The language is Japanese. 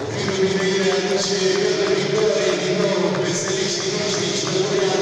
Ovi ljudi, ja niče, ja da mi gore, ni novo, veseliš, niče, čudovja,